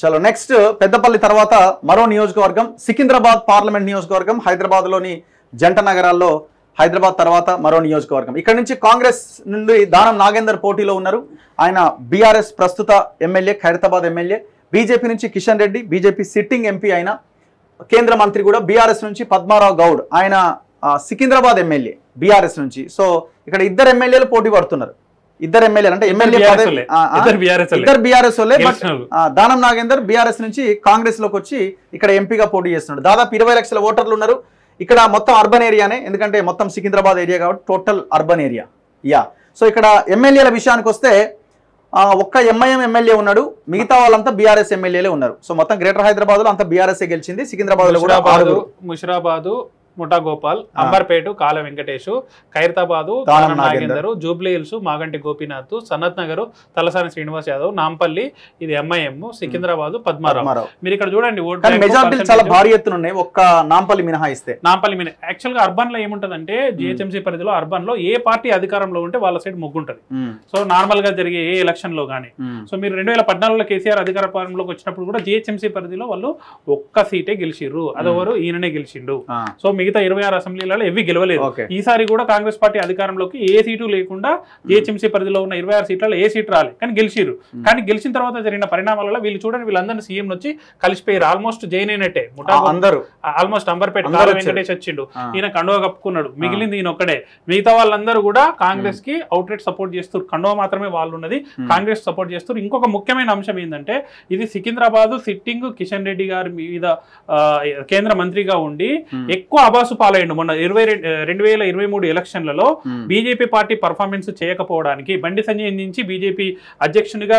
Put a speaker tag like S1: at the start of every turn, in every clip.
S1: చలో నెక్స్ట్ పెద్దపల్లి తర్వాత మరో నియోజకవర్గం సికింద్రాబాద్ పార్లమెంట్ నియోజకవర్గం హైదరాబాద్లోని జంట నగరాల్లో హైదరాబాద్ తర్వాత మరో నియోజకవర్గం. ఇక్కడ నుంచి కాంగ్రెస్ నుండి దానం నాగేందర్ పోటీలో ఉన్నారు. ఆయన బీఆర్ఎస్ ప్రస్తుత ఎమ్మెల్యే ఖైరతాబాద్ ఎమ్మెల్యే. బీజేపీ నుంచి Kishan Reddy BJP sitting MP అయిన కేంద్ర మంత్రి కూడా బీఆర్ఎస్ నుంచి పద్మారావు గౌడ్. ఆయన సికింద్రాబాద్ ఎమ్మెల్యే బీఆర్ఎస్ నుంచి. సో ఇక్కడ ఇద్దరు ఎమ్మెల్యేలు పోటీ పడుతున్నారు. ఇద్దరు ఎమ్మెల్యేలు అంటే ఎమ్మెల్యే
S2: ఇద్దరు
S1: BRS but Danam Nagender BRS నుంచి కాంగ్రెస్లోకి వచ్చి ఇక్కడ ఎంపీగా పోటీ చేస్తున్నాడు. దాదాపు ఇరవై లక్షల ఓటర్లు ఉన్నారు. ఇక్కడ మొత్తం అర్బన్ ఏరియానే ఎందుకంటే మొత్తం సికింద్రాబాద్ ఏరియా కాబట్టి total urban area. Yeah. So ఇక్కడ ఎమ్మెల్యేల విషయానికి వస్తే ఒక్క ఎంఐఎం ఎమ్మెల్యే ఉన్నాడు. మిగతా వాళ్ళంతా బీఆర్ఎస్ ఎమ్మెల్యేలే ఉన్నారు. సో మొత్తం గ్రేటర్ హైదరాబాద్లో అంతా బీఆర్ఎస్ గెలిచింది. సికింద్రాబాద్లో కూడా.
S2: ముషిరాబాదు ముఠా గోపాల్. అంబర్పేట కాల వెంకటేష్ ఖైరతాబాదు
S1: దానం నాగేందర్.
S2: జూబ్లీ హిల్స్ మాగంటి గోపీనాథ్ సనత్ నగర్ తలసాని శ్రీనివాస్ యాదవ్ నాంపల్లి ఇది ఎంఐఎం సికింద్రాబాద్ పద్మారావు. మీరు ఇక్కడ చూడండి
S1: మెజార్టీలు చాలా. భారీ ఎత్తున ఉన్నాయి. ఒక్క నాంపల్లి మినహాయిస్తే.
S2: నాంపల్లి మీద యాక్చువల్గా అర్బన్లో ఏముంటదంటే జిహెచ్ఎంసీ పరిధిలో అర్బన్లో ఏ పార్టీ అధికారంలో ఉంటే వాళ్ళ సైడ్ మొగ్గుంటది. సో నార్మల్గా జరిగే ఏ ఎలక్షన్లో గానీ సో మీరు రెండు వేల పద్నాలుగులో కేసీఆర్ అధికార పాలనలోకి వచ్చినప్పుడు కూడా జిహెచ్ఎంసీ పరిధిలో వాళ్ళు ఒక్క సీటే గెలిచిర్రు. అదెవరు ఈయననే గెలిచిండు. సో మిగతా ఇరవై ఆరు అసెంబ్లీలలో ఎవి గెలవలేదు. ఈసారి కూడా కాంగ్రెస్ పార్టీ అధికారంలోకి ఏ సీటు లేకుండా జిహెచ్ఎంసీ పరిధిలో ఉన్న ఇరవై ఆరు సీట్లలో ఏ సీట్ రాలే. కానీ గెలిచిర్రు. కానీ గెలిచిన తర్వాత జరిగిన పరిణామాలలో వీళ్ళు చూడండి వీళ్ళందరినీ సీఎం వచ్చి కలిసిపోయారు. ఆల్మోస్ట్ జైన్ అయినట్టే.
S1: అందరూ.
S2: ఆల్మోస్ట్ అంబర్పేట. వెంకటేష్ వచ్చిండు. ఈయన కండువా కప్పుకున్నాడు. మిగిలింది ఈయన ఒక్కడే. మిగతా వాళ్ళందరూ కూడా కాంగ్రెస్కి అవుట్ రేట్ సపోర్ట్ చేస్తారు కండువా మాత్రమే వాళ్ళు ఉన్నది కాంగ్రెస్ సపోర్ట్ చేస్తారు ఇంకొక ముఖ్యమైన అంశం ఏంటంటే ఇది సికింద్రాబాద్ సిట్టింగ్ కిషన్ రెడ్డి గారి మీద కేంద్ర మంత్రిగా ఉండి. ఎక్కువ అబాసు పాలయ్యండు. మొన్న ఇరవై రెండు వేల ఇరవై మూడు ఎలక్షన్లలో BJP party performance చేయకపోవడానికి Bandi Sanjay నుంచి బీజేపీ అధ్యక్షునిగా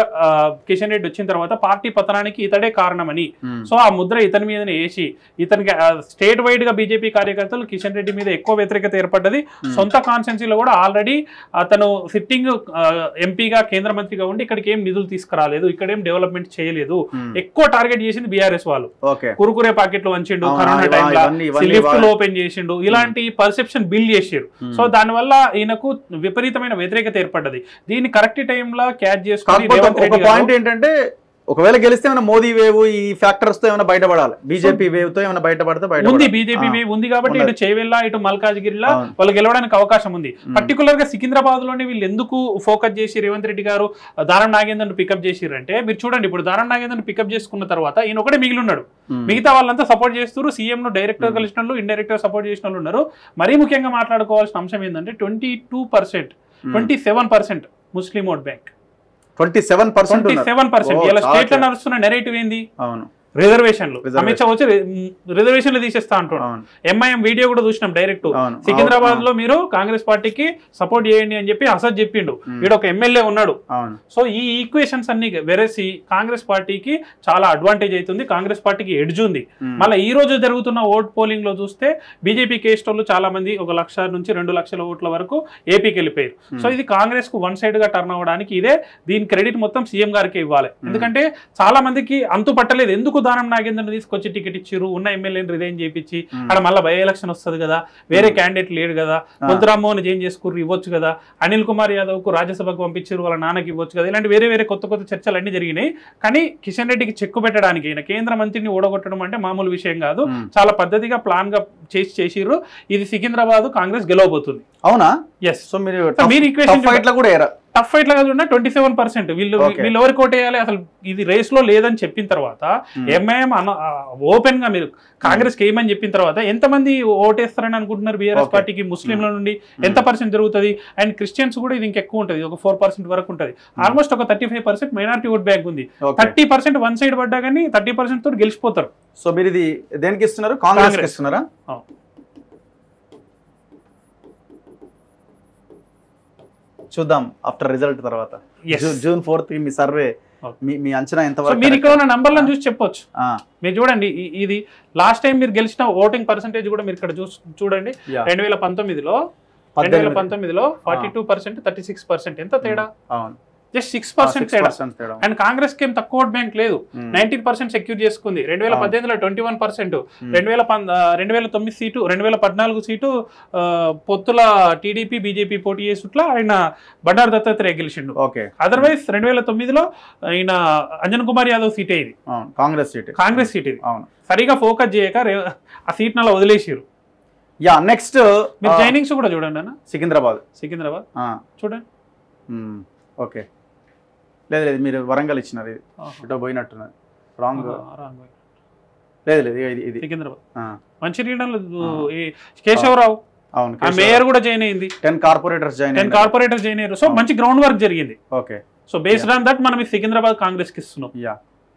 S2: కిషన్ రెడ్డి వచ్చిన తర్వాత పార్టీ పతనానికి ఇతడే కారణమని. సో ఆ ముద్ర ఇతని మీదనే వేసి ఇతనికి స్టేట్ వైడ్గా బీజేపీ కార్యకర్తలు కిషన్ రెడ్డి మీద ఎక్కువ వ్యతిరేకత ఏర్పడ్డది. సొంత కాన్స్టెన్సీలో కూడా ఆల్రెడీ అతను సిట్టింగ్ ఎంపీగా కేంద్ర మంత్రిగా ఉండి ఇక్కడికి ఏం నిధులు తీసుకురాలేదు ఇక్కడ ఏం డెవలప్మెంట్ చేయలేదు. ఎక్కువ టార్గెట్ చేసింది బీఆర్ఎస్ వాళ్ళు. కురుకురే పాకెట్లు వంచిండు కరోనా టైంలో లిఫ్ట్ ఓపెన్ చేసిండు. ఇలాంటి పర్సెప్షన్ బిల్డ్ చేసారు
S1: ఉమ్.
S2: సో దానివల్ల ఈయనకు విపరీతమైన వ్యతిరేకత ఏర్పడ్డది. దీన్ని కరెక్ట్ టైంలో క్యాచ్ చేసుకుని
S1: పాయింట్ ఏంటంటే ఒకవేళ గెలిస్తే ఏమైనా మోదీ వేవ్ ఈ ఫ్యాక్టర్స్తో ఏమైనా బయటపడాలి? బీజేపీ వేవ్తో ఏమైనా బయటపడితే
S2: ఉంది
S1: బయట
S2: బీజేపీ ఉంది కాబట్టి. ఇటు చేవెళ్ళ ఇటు మల్కాజ్గిరిలా. వాళ్ళు గెలవడానికి అవకాశం ఉంది. పర్టికులర్గా సికింద్రాబాద్లోనే వీళ్ళు ఎందుకు ఫోకస్ చేసి రేవంత్ రెడ్డి గారు దారం నాగేందర్ పికప్ చేసిరంటే మీరు చూడండి ఇప్పుడు దారం నాగేందర్ పికప్ చేసుకున్న తర్వాత ఈయన ఒకటే మిగిలి ఉన్నాడు మిగతా వాళ్ళంతా సపోర్ట్ చేస్తారు సీఎం ను డైరెక్టర్ కలిసిన వాళ్ళు ఇండైరెక్ట్గా సపోర్ట్ చేసిన వాళ్ళు ఉన్నారు. మరీ ముఖ్యంగా మాట్లాడుకోవాల్సిన అంశం ఏంటంటే twenty two percent twenty seven percent Muslim vote bank.
S1: Twenty seven percent
S2: seven percent ఇలా
S1: స్టేట్లో.
S2: నడుస్తున్న నెరేటివ్ ఏంది?
S1: అవును.
S2: రిజర్వేషన్లు. అమిత్ షా వచ్చి రిజర్వేషన్లు తీసేస్తా అంటున్నాడు.
S1: అవును.
S2: ఎంఐఎం వీడియో కూడా చూసినాం డైరెక్ట్. సికింద్రాబాద్లో మీరు కాంగ్రెస్ పార్టీకి సపోర్ట్ చేయండి అని చెప్పి అసద్ చెప్పిండు. వీడు ఒక ఎమ్మెల్యే ఉన్నాడు. సో ఈ ఈక్వేషన్స్ అన్ని వెరసి కాంగ్రెస్ పార్టీకి చాలా అడ్వాంటేజ్ అవుతుంది. కాంగ్రెస్ పార్టీకి ఎడ్జ్ ఉంది. మళ్ళీ ఈ రోజు జరుగుతున్న ఓట్ పోలింగ్లో చూస్తే బీజేపీ కేస్టోళ్ళు చాలా మంది ఒక లక్ష నుంచి రెండు లక్షల ఓట్ల వరకు ఏపీకి వెళ్ళిపోయారు. సో ఇది కాంగ్రెస్కు వన్ సైడ్గా టర్న్ అవ్వడానికి ఇదే దీని క్రెడిట్ మొత్తం సీఎం గారికి ఇవ్వాలి. ఎందుకంటే చాలా మందికి అంతు పట్టలేదు ఎందుకు దానం నాగేంద్రని తీసుకొచ్చి టికెట్ ఇచ్చిర్రు? ఉన్న ఎమ్మెల్యేని రిజైన్ చేయించి అక్కడ మళ్ళీ బై ఎలక్షన్ వస్తుంది కదా? వేరే క్యాండిడేట్ లేడు కదా? కొంతరామ్మోహన్ చేంజ్ చేసుకుర్రు ఇవ్వచ్చు కదా? అనిల్ కుమార్ యాదవ్కు రాజ్యసభకు పంపించారు వాళ్ళ నాన్నకి ఇవ్వచ్చు కదా? ఇలాంటి వేరే వేరే కొత్త కొత్త చర్చలు అన్ని జరిగినాయి. కానీ కిషన్ రెడ్డికి చెక్కు పెట్టడానికి ఈయన కేంద్ర మంత్రిని ఓడగొట్టడం అంటే మామూలు విషయం కాదు. చాలా పద్ధతిగా ప్లాన్గా చేసి చేసిర్రు. ఇది సికింద్రాబాద్ కాంగ్రెస్ గెలవబోతుంది.
S1: అవునా?
S2: ఎస్
S1: సో మీరు
S2: మీరు
S1: లో కూడా ఏరా?
S2: టఫ్ ఫైట్ లాగా చూడండి ట్వంటీ సెవెన్ పర్సెంట్ వీళ్ళు. వీళ్ళు ఎవరికి ఓటేయాలి అసలు ఇది రేస్లో లేదని చెప్పిన తర్వాత ఎంఐఎం ఓపెన్గా మీరు కాంగ్రెస్కి ఏమని చెప్పిన తర్వాత ఎంతమంది ఓటేస్తారని అనుకుంటున్నారు బీఆర్ఎస్. పార్టీకి? ముస్లింల నుండి ఎంత పర్సెంట్ జరుగుతుంది? అండ్ క్రిస్టియన్స్ కూడా ఇది ఇంకెక్కువ ఉంటుంది ఒక ఫోర్ పర్సెంట్ వరకు ఉంటుంది. ఆల్మోస్ట్ ఒక thirty five percent minority vote bank ఉంది. థర్టీ పర్సెంట్ వన్ సైడ్ పడ్డా కానీ థర్టీ పర్సెంట్ తోటి గెలిచిపోతారు.
S1: సో మీరు ఇది దేనికి ఇస్తున్నారు? కాంగ్రెస్. ఇస్తున్నారా? చూద్దాం ఆఫ్టర్ రిజల్ట్ తర్వాత. జూన్ ఫోర్త్ మీ సర్వే. మీ మీ అంచనా ఎంత
S2: సో మీరు ఇక్కడ ఉన్న నంబర్లను చూసి చెప్పొచ్చు. మీరు చూడండి ఇది లాస్ట్ టైం మీరు గెలిచిన ఓటింగ్ పర్సెంటేజ్ కూడా మీరు ఇక్కడ చూస్ చూడండి. రెండు వేల పంతొమ్మిదిలో రెండు వేల. పంతొమ్మిదిలో forty two percent thirty six percent ఎంత తేడా?
S1: అవును.
S2: జస్ట్ సిక్స్ పర్సెంట్
S1: సిక్స్
S2: తేడా. అండ్ కాంగ్రెస్కి ఏం తక్కువ ఓట్ బ్యాంక్ లేదు.
S1: ఉమ్.
S2: నైన్టీన్ పర్సెంట్ సెక్యూర్ చేసుకుంది. రెండు వేల
S1: అవును.
S2: పద్దెనిమిదిలో ట్వంటీ వన్ పర్సెంట్.
S1: ఉమ్.
S2: రెండు వేల రెండు వేల తొమ్మిది సీటు రెండు వేల పద్నాలుగు సీటు పొత్తుల టీడీపీ బీజేపీ పోటీ చేసుట్లా ఆయన బండారు దత్తాత్రేయ గెలిచిండు.
S1: ఓకే.
S2: అదర్వైజ్ రెండు వేల తొమ్మిదిలో ఆయన అంజన్ కుమార్ యాదవ్ సీటే ఇది.
S1: కాంగ్రెస్ సీట్.
S2: కాంగ్రెస్ సీట్ ఇది.
S1: అవును.
S2: సరిగా ఫోకస్ చేయక ఆ సీట్ అలా వదిలేసారు
S1: యా నెక్స్ట్
S2: మీరు జైనింగ్స్ కూడా చూడండి అన్న.
S1: సికింద్రాబాద్.
S2: సికింద్రాబాద్. చూడండి.
S1: Um, okay. లేదు లేదు మీరు వరంగల్ ఇచ్చినారు. ఇది. ఇటో పోయినట్టున్నది. Wrong
S2: wrong.
S1: లేదు లేదు ఇది ఇది.
S2: సికింద్రాబాద్. మంచిర్యాలలో కేశవరావు
S1: అవును
S2: మేయర్ కూడా జాయిన్ అయింది.
S1: Ten corporators join
S2: ten corporator join అయ్యారు. సో. మంచి గ్రౌండ్ వర్క్ జరిగింది
S1: okay
S2: so based on that మనం ఈ సికింద్రాబాద్ కాంగ్రెస్కి ఇస్తున్నాం.
S1: యా